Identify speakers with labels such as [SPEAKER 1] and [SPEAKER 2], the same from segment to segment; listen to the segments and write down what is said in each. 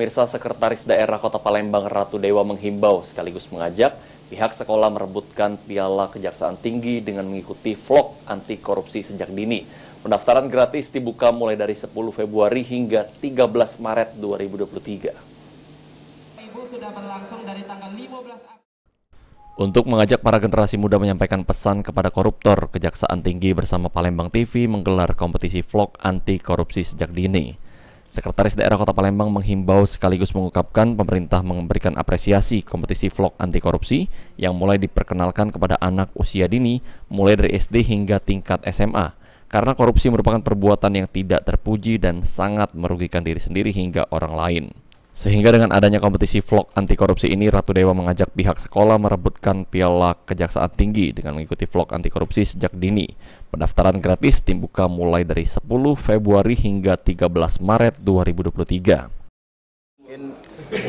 [SPEAKER 1] Pemirsa Sekretaris Daerah Kota Palembang Ratu Dewa menghimbau sekaligus mengajak pihak sekolah merebutkan piala Kejaksaan Tinggi dengan mengikuti vlog anti korupsi sejak dini. Pendaftaran gratis dibuka mulai dari 10 Februari hingga 13 Maret 2023.
[SPEAKER 2] Ibu sudah berlangsung dari tanggal 15
[SPEAKER 1] untuk mengajak para generasi muda menyampaikan pesan kepada koruptor, Kejaksaan Tinggi bersama Palembang TV menggelar kompetisi vlog anti korupsi sejak dini. Sekretaris Daerah Kota Palembang menghimbau sekaligus mengungkapkan pemerintah memberikan apresiasi kompetisi vlog anti korupsi yang mulai diperkenalkan kepada anak usia dini mulai dari SD hingga tingkat SMA. Karena korupsi merupakan perbuatan yang tidak terpuji dan sangat merugikan diri sendiri hingga orang lain. Sehingga dengan adanya kompetisi vlog anti korupsi ini, Ratu Dewa mengajak pihak sekolah merebutkan piala kejaksaan tinggi dengan mengikuti vlog anti korupsi sejak dini. Pendaftaran gratis tim buka mulai dari 10 Februari hingga 13 Maret 2023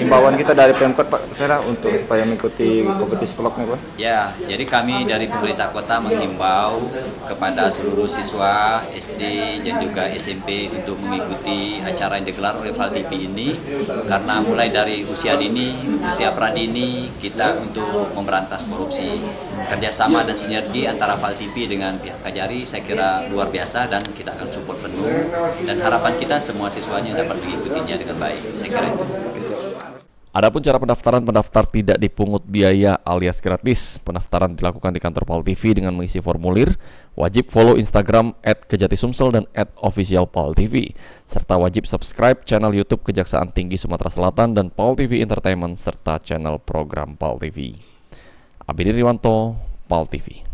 [SPEAKER 3] himbauan kita dari Pemkot Pak Sera untuk supaya mengikuti kompetisi nih Pak?
[SPEAKER 4] Ya, jadi kami dari pemerintah kota menghimbau kepada seluruh siswa SD dan juga SMP untuk mengikuti acara yang digelar oleh Val TV ini karena mulai dari usia dini, usia pradini kita untuk memberantas korupsi kerjasama dan sinergi antara Val TV dengan pihak Kajari saya kira luar biasa dan kita akan support penuh dan harapan kita semua siswanya dapat mengikutinya dengan baik. Saya kira itu.
[SPEAKER 1] Adapun cara pendaftaran, pendaftar tidak dipungut biaya alias gratis. Pendaftaran dilakukan di kantor Pal TV dengan mengisi formulir. Wajib follow Instagram at Kejati Sumsel dan at official Pal TV. Serta wajib subscribe channel YouTube Kejaksaan Tinggi Sumatera Selatan dan Pal TV Entertainment serta channel program Pal TV. Abidin Riwanto, Pal TV.